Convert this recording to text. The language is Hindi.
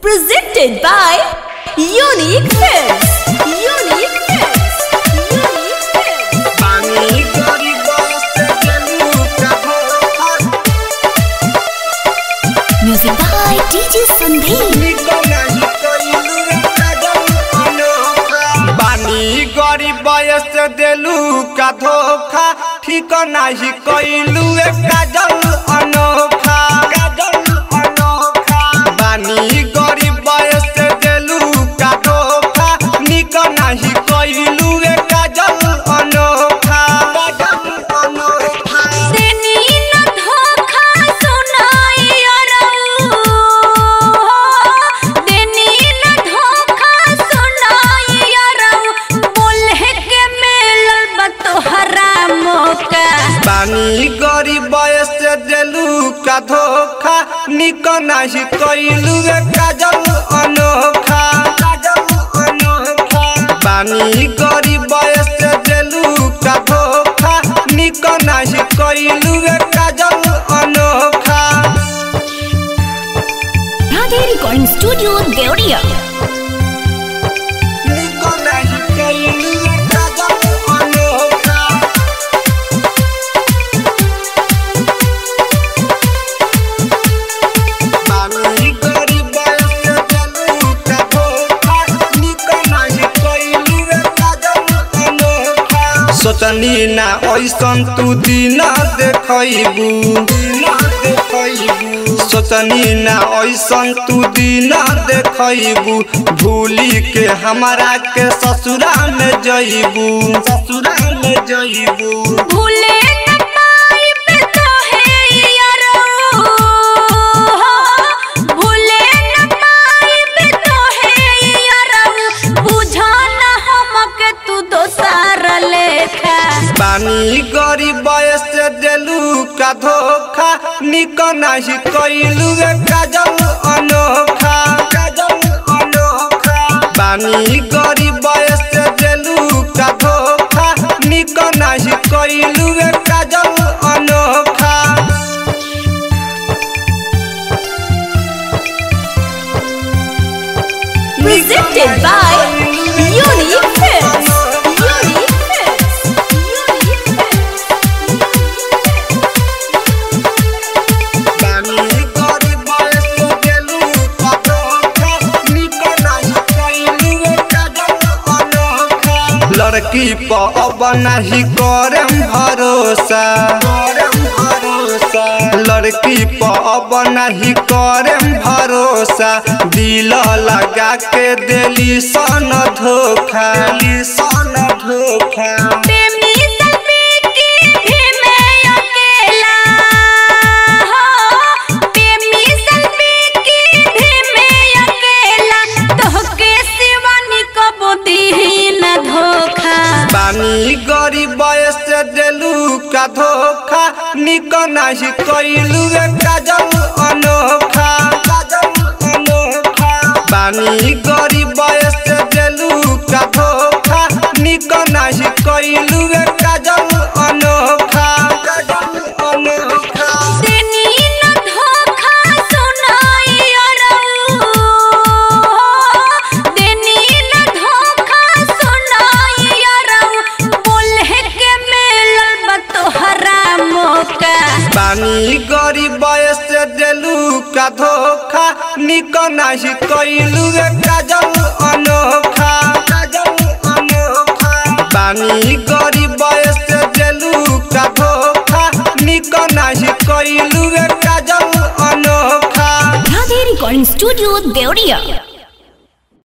Presented by Unique Films. Unique Music by DJ Sandeep. गरीब से दिलू का धोखा ठीक नहीं कैलू एक काजल अनोखा धोखा निक नहीं कैलू काजल अनोखा। बानी गरीब दिलू का धोखा निक नाही कैलू सोचनी ना ऐसन तू दिन देखबू सोचनी ना ऐसन तू दिन देखबू भूली के हमारा के ससुरा में जइबू। ससुरा में जइबू। पानी गरीब से दिलू का धोखा, निक नहीं कैलू काजल अनोखा काजल अनोखा। पानी गरीब से दिलू का धोखा, निक नहीं कैलू काजल अनोखा। Presented by लड़की पब नहीं करम भरोसा। लड़की पब नहीं करम भरोसा। दिल लगा के दिली सन धोखा सन धोखा। पानी गरीब से दिलू का धोखा निक नहीं कैलू काजल अनोखा। पानी गरीब से दिलू का धोखा निक नहीं कैलू काजल अनोखा। पानी गरीब से दिलू का धोखा निक नहीं कैलू काजल अनोखा काजल अनोखा पानी गरीब से दिलू का धोखा निक नहीं कैलू काजल अनोखा Radhe Recording Studio, Deoria.